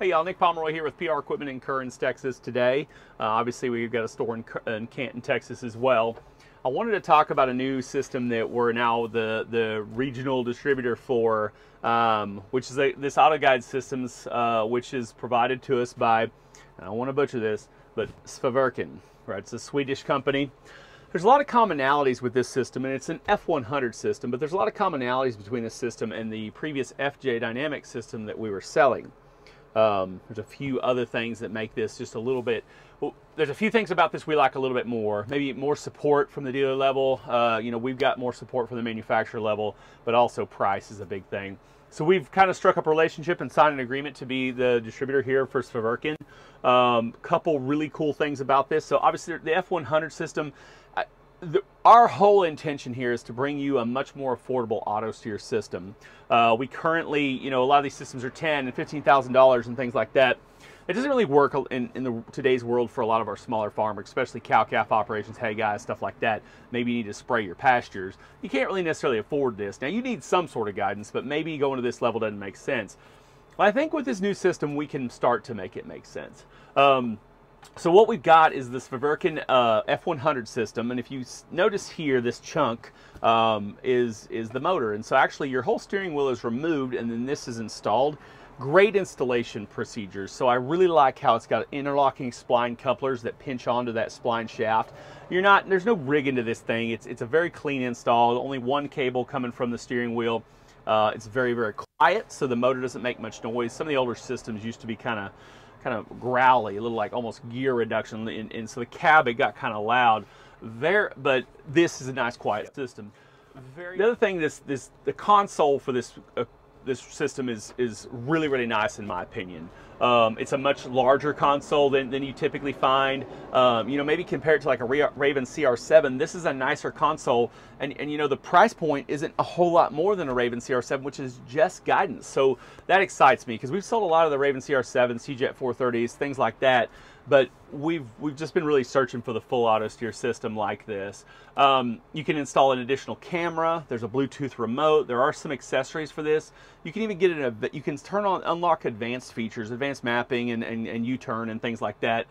Hey y'all, Nick Pomeroy here with PR Equipment in Kerens, Texas today. Uh, obviously we've got a store in, in, Canton, Texas as well. I wanted to talk about a new system that we're now the, the regional distributor for, um, which is a, this AutoGuide Systems, uh, which is provided to us by, I don't want to butcher this, but Sveaverken, right? It's a Swedish company. There's a lot of commonalities with this system, and it's an F100 system, but there's a lot of commonalities between this system and the previous FJ Dynamic system that we were selling. Um, there's a few other things that make this just a little bit. Well, there's a few things about this we like a little bit more. Maybe more support from the dealer level. Uh, you know, we've got more support from the manufacturer level, but also price is a big thing. So we've kind of struck up a relationship and signed an agreement to be the distributor here for Sveaverken. Um, couple really cool things about this. So obviously the F100 system, the, our whole intention here is to bring you a much more affordable auto steer system. Uh, we currently, you know, a lot of these systems are ten and fifteen thousand dollars and things like that. It doesn't really work in, in the, today's world for a lot of our smaller farmers, especially cow calf operations, hay guys, stuff like that. Maybe you need to spray your pastures. You can't really necessarily afford this. Now you need some sort of guidance, but maybe going to this level doesn't make sense. But I think with this new system, we can start to make it make sense. Um, so what we've got is this Sveaverken uh, F100 system, and if you notice here, this chunk um, is is the motor, and so actually your whole steering wheel is removed, and then this is installed. Great installation procedures. So I really like how it's got interlocking spline couplers that pinch onto that spline shaft. You're not, there's no rig into this thing. It's it's a very clean install. Only one cable coming from the steering wheel. Uh, it's very very quiet, so the motor doesn't make much noise. Some of the older systems used to be kind of kind of growly, a little like almost gear reduction, and, and so the cab it got kind of loud. There, but this is a nice quiet system. Very the other thing, this this the console for this uh, this system is is really really nice in my opinion. Um, it's a much larger console than, than you typically find. Um, you know, maybe compared to like a Raven CR7, this is a nicer console. And, and you know, the price point isn't a whole lot more than a Raven CR7, which is just guidance. So that excites me because we've sold a lot of the Raven CR7, TeeJet 430s, things like that but we've we've just been really searching for the full auto steer system like this. Um, you can install an additional camera. There's a Bluetooth remote. There are some accessories for this. You can even get an you can turn on unlock advanced features, advanced mapping and, and, and U-turn and things like that.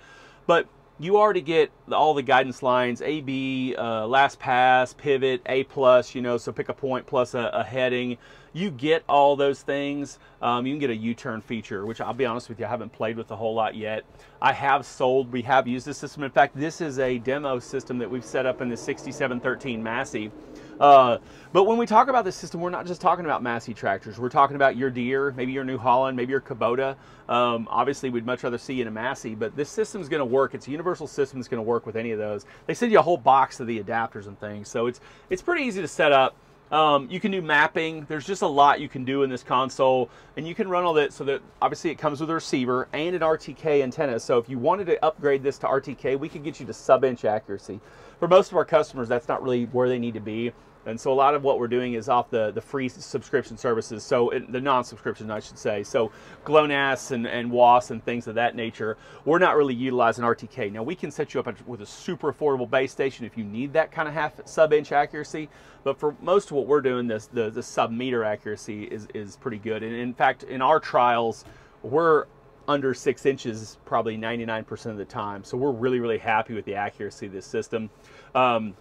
But you already get all the guidance lines, A, B, uh, last pass, pivot, A plus, you know, so pick a point plus a, a heading. You get all those things. Um, you can get a U-turn feature, which I'll be honest with you, I haven't played with a whole lot yet. I have sold, we have used this system. In fact, this is a demo system that we've set up in the 6713 Massey. Uh, but when we talk about this system, we're not just talking about Massey tractors. We're talking about your Deere, maybe your New Holland, maybe your Kubota. Um, obviously, we'd much rather see you in a Massey, but this system's going to work. It's a universal system. It's going to work with any of those. They send you a whole box of the adapters and things, so it's it's pretty easy to set up. Um, you can do mapping. There's just a lot you can do in this console, and you can run all that so that obviously it comes with a receiver and an RTK antenna. So if you wanted to upgrade this to RTK, we could get you to sub-inch accuracy. For most of our customers, that's not really where they need to be. And so a lot of what we're doing is off the, the free subscription services, so it, the non-subscription, I should say. So GLONASS and, and WAAS and things of that nature, we're not really utilizing RTK. Now we can set you up with a super affordable base station if you need that kind of half sub-inch accuracy. But for most of what we're doing, this the, the sub-meter accuracy is, is pretty good. And in fact, in our trials, we're under six inches probably 99% of the time. So we're really, really happy with the accuracy of this system. Um,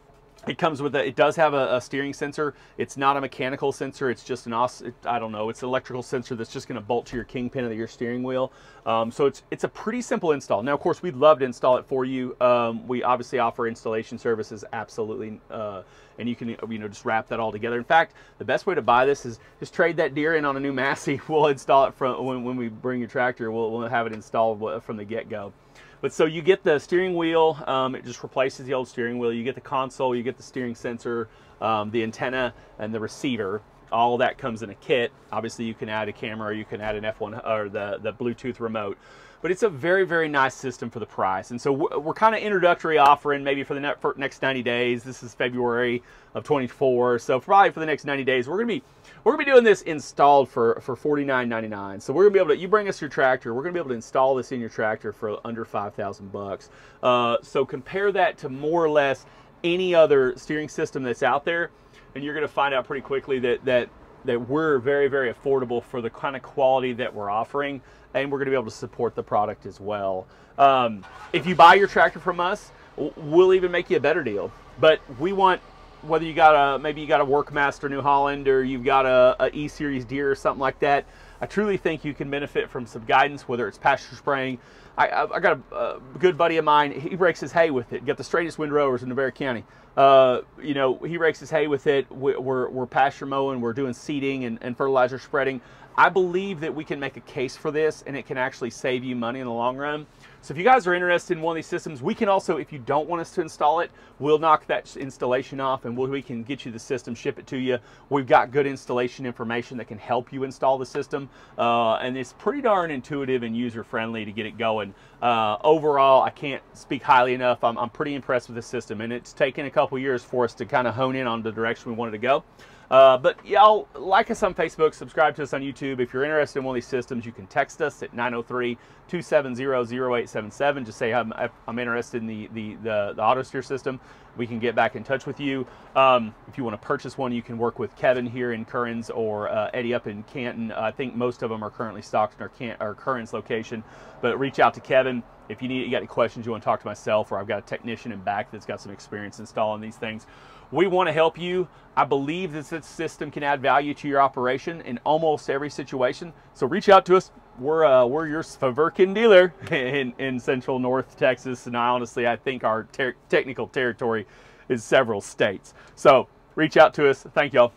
it comes with a, it does have a, a, steering sensor. It's not a mechanical sensor. It's just an, it, I don't know, it's an electrical sensor that's just gonna bolt to your kingpin of your steering wheel. Um, so it's, it's a pretty simple install. Now, of course, we'd love to install it for you. Um, we obviously offer installation services, absolutely. Uh, and you can, you know, just wrap that all together. In fact, the best way to buy this is just trade that Deere in on a new Massey. We'll install it from, when, when we bring your tractor, we'll, we'll have it installed from the get-go. But so you get the steering wheel, um, it just replaces the old steering wheel. You get the console, you get the steering sensor, um, the antenna, and the receiver. All that comes in a kit. Obviously, you can add a camera, you can add an F1 or the, the Bluetooth remote but it's a very, very nice system for the price. And so we're, we're kind of introductory offering maybe for the for next 90 days. This is February of 24. So probably for the next 90 days, we're going to be we're to be doing this installed for, for $49.99. So we're going to be able to, you bring us your tractor, we're going to be able to install this in your tractor for under 5,000 bucks. Uh, so compare that to more or less any other steering system that's out there, and you're going to find out pretty quickly that, that that we're very, very affordable for the kind of quality that we're offering, and we're going to be able to support the product as well. Um, if you buy your tractor from us, we'll even make you a better deal. But we want whether you got a maybe you got a Workmaster New Holland or you've got a, a E Series Deere or something like that. I truly think you can benefit from some guidance, whether it's pasture spraying. I, I got a, a, good buddy of mine. He rakes his hay with it. Got the straightest windrowers in Navarro County. Uh, you know, he rakes his hay with it. We're, we're pasture mowing. We're doing seeding and, and fertilizer spreading. I believe that we can make a case for this and it can actually save you money in the long run. So if you guys are interested in one of these systems, we can also, if you don't want us to install it, we'll knock that installation off and we can get you the system, ship it to you. We've got good installation information that can help you install the system. Uh, and it's pretty darn intuitive and user friendly to get it going. Uh, overall, I can't speak highly enough. I'm, I'm pretty impressed with the system and it's taken a couple years for us to kind of hone in on the direction we wanted to go. Uh, but y'all like us on Facebook, subscribe to us on YouTube. If you're interested in one of these systems, you can text us at 903-270-0877. Just say I'm, I'm interested in the, the, the, the auto steer system. We can get back in touch with you. Um, if you want to purchase one, you can work with Kevin here in Kerens or uh, Eddie up in Canton. I think most of them are currently stocked in our, Can our Kerens location. But reach out to Kevin if you need you got any questions you want to talk to myself or I've got a technician in back that's got some experience installing these things. We want to help you. I believe that this system can add value to your operation in almost every situation. So reach out to us. We're, uh, we're your Faverkin dealer in, in central North Texas. And I honestly, I think our ter technical territory is several states. So reach out to us. Thank y'all.